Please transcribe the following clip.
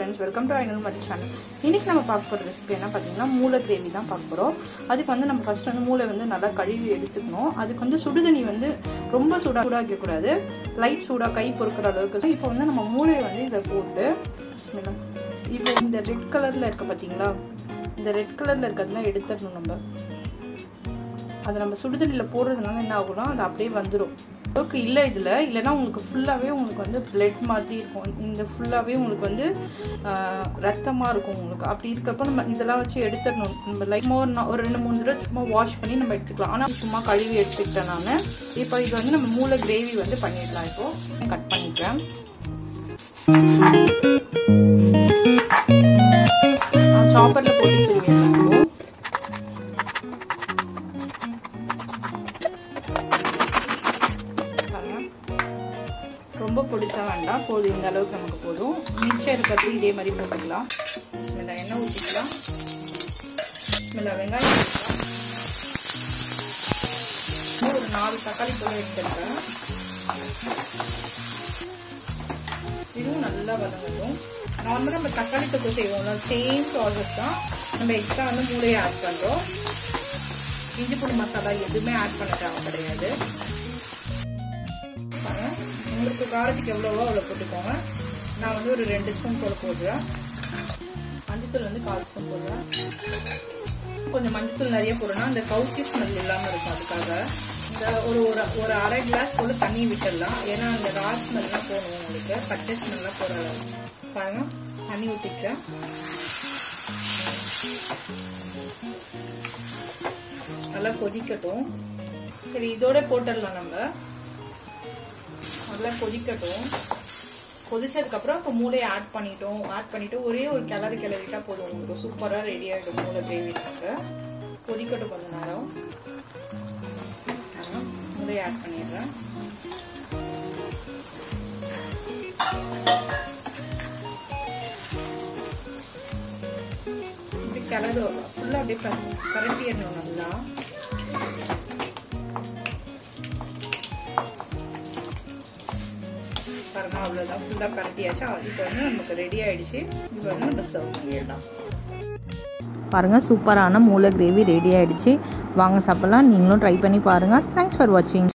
Welcome to ஐநூறு மதி channel இன்னைக்கு நம்ம பார்க்க போகிற ரெசிபி என்ன பார்த்தீங்கன்னா மூளை கிரேவி தான் பார்க்க போகிறோம் அதுக்கு வந்து நம்ம ஃபர்ஸ்ட் வந்து மூளை வந்து நல்லா கழுவி எடுத்துக்கணும். அதுக்கு வந்து சுடுதண்ணி வந்து ரொம்ப சூடாக சூடாக்க கூடாது லைட் சூடாக கை பொறுக்கிற அளவுக்கு. இப்போ வந்து நம்ம மூளையை வந்து இதை போட்டு இப்போ இந்த ரெட் கலரில் இருக்க பார்த்தீங்களா? இந்த ரெட் கலரில் இருக்கிறதுலாம் எடுத்துடணும் நம்ம. அதை நம்ம சுடுதண்ணியில் போடுறதுனால என்ன ஆகும்னா அது அப்படியே வந்துடும் அளவுக்கு இல்லை இதில். இல்லைன்னா உங்களுக்கு ஃபுல்லாகவே உங்களுக்கு வந்து பிளட் மாதிரி இருக்கும். இந்த ஃபுல்லாகவே உங்களுக்கு வந்து ரத்தமாக இருக்கும் உங்களுக்கு. அப்படி இருக்கப்போ நம்ம இதெல்லாம் வச்சு எடுத்துடணும். நம்ம லைக் மோர் ஒரு ரெண்டு மூணு தடவை சும்மா வாஷ் பண்ணி நம்ம எடுத்துக்கலாம். ஆனால் சும்மா கழுவி எடுத்துக்கிட்டேன் நான். இப்போ இது வந்து நம்ம மூளை கிரேவி வந்து பண்ணிடலாம். இப்போது கட் பண்ணிக்கிறேன். சாப்பரில் போட்டு துருவிடலாம் ரொம்ப பொடிசா வேண்டாம் போதும் இந்த அளவுக்கு நமக்கு போதும். மிச்சம் இருக்கிறது இதே மாதிரி போட்டுக்கலாம். பிஸ்மில்லா எண்ணெய் ஊற்றிக்கலாம் பிஸ்மில்லா வெங்காயம் ஊற்றிக்கலாம் ஒரு நாலு தக்காளி போல எடுத்துருக்கேன். இதுவும் நல்லா வதங்கட்டும். நார்மலாக நம்ம தக்காளி தொக்கு செய்வோம்ல சேம் ப்ராசஸ் தான். நம்ம எக்ஸ்ட்ரா வந்து மூளையை ஆட் பண்ணுறோம் இஞ்சி பூண்டு மசாலா எதுவுமே ஆட் பண்ண தேவை கிடையாது உங்களுக்கு காரத்துக்கு எவ்வளவோ அவ்வளோ போட்டுக்கோங்க. நான் வந்து ஒரு ரெண்டு ஸ்பூன் போல போடுறேன் மஞ்சத்தூள் வந்து கால் ஸ்பூன் போடுறேன். கொஞ்சம் மஞ்சத்தூள் நிறைய போடுறேன்னா அந்த கவுச்சி ஸ்மெல் இல்லாமல் இருக்கும் அதுக்காக. இந்த ஒரு ஒரு ஒரு அரை கிளாஸ் போல தண்ணி விட்டுடலாம். ஏன்னா அந்த ரா ஸ்மெல்லாம் போகணும் உங்களுக்கு. பச்சை ஸ்மெல்லாம் போகிற பாருங்க தண்ணி ஊற்றிக்கிறேன் நல்லா கொதிக்கட்டும். சரி இதோட போட்டுடலாம் நம்ம. நல்லா கொதிக்கட்டும். கொதிச்சதுக்கப்புறம் இப்போ மூளையை ஆட் பண்ணிட்டோம். ஆட் பண்ணிட்டு ஒரே ஒரு கிளறி கிளறிட்டா போதும். உங்களுக்கு சூப்பராக ரெடி ஆகிடும் மூளை கிரேவிக்கு கொதிக்கட்டும் கொஞ்ச நேரம். மூளையை ஆட் பண்ணிடுறேன். இப்படி கிளறு ஃபுல்லாக அப்படியே கரட்டிடணும் நல்லா. அவ்வளோதான் ஃபுல்லாக பரட்டியாச்சு இப்போ வந்து நமக்கு ரெடி ஆகிடுச்சு இப்போ வந்து நம்ம சர்வ் பண்ணிடலாம். பாருங்கள் சூப்பரான மூளை கிரேவி ரெடி ஆயிடுச்சு. வாங்க சாப்பிட்லாம். நீங்களும் ட்ரை பண்ணி பாருங்கள் தேங்க்ஸ் ஃபார் வாட்சிங்